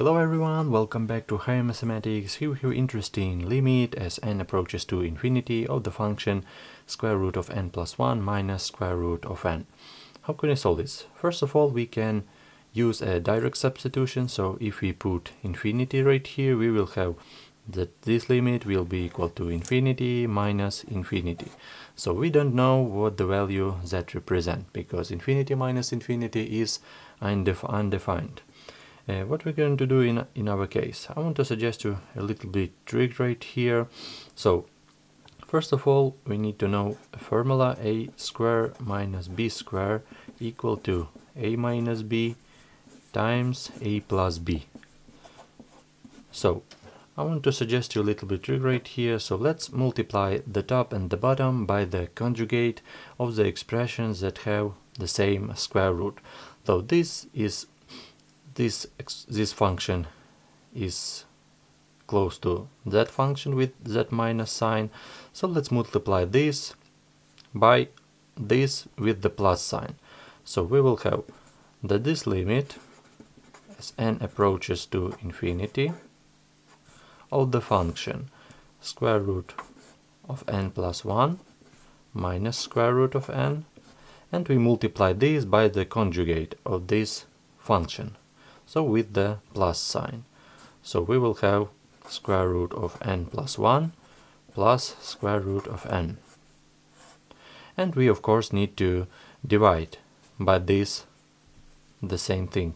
Hello everyone, welcome back to Higher Mathematics. Here we have interesting limit as n approaches to infinity of the function square root of n plus 1 minus square root of n. How can I solve this? First of all, we can use a direct substitution. So if we put infinity right here, we will have that this limit will be equal to infinity minus infinity. So we don't know what the value that represent because infinity minus infinity is undef undefined. Uh, what we're going to do in, in our case, I want to suggest you a little bit trick right here. So first of all, we need to know formula a square minus b square equal to a minus b times a plus b. So I want to suggest you a little bit trick right here. So let's multiply the top and the bottom by the conjugate of the expressions that have the same square root. So this is this this function is close to that function with that minus sign. So let's multiply this by this with the plus sign. So we will have that this limit as n approaches to infinity of the function square root of n plus 1 minus square root of n. And we multiply this by the conjugate of this function so with the plus sign. So we will have square root of n plus 1 plus square root of n. And we of course need to divide by this the same thing.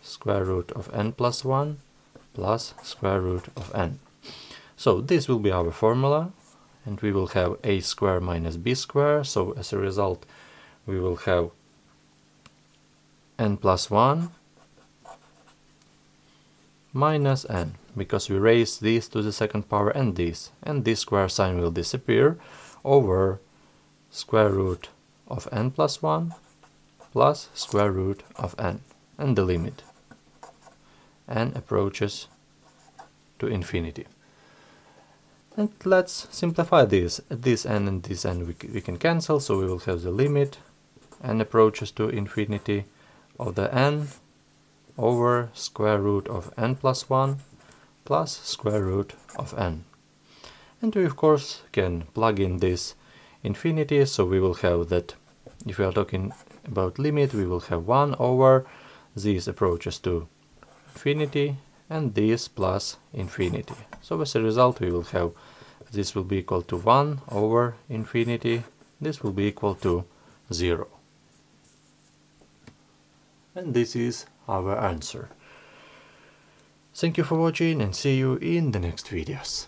Square root of n plus 1 plus square root of n. So this will be our formula and we will have a square minus b square. So as a result we will have n plus 1 minus n because we raise this to the second power and this and this square sign will disappear over square root of n plus 1 plus square root of n and the limit. N approaches to infinity. And let's simplify this. This n and this n we, we can cancel so we will have the limit. N approaches to infinity of the n over square root of n plus 1 plus square root of n. And we of course can plug in this infinity, so we will have that if we are talking about limit, we will have 1 over these approaches to infinity and this plus infinity. So as a result we will have this will be equal to 1 over infinity, this will be equal to 0. And this is our answer. Thank you for watching and see you in the next videos.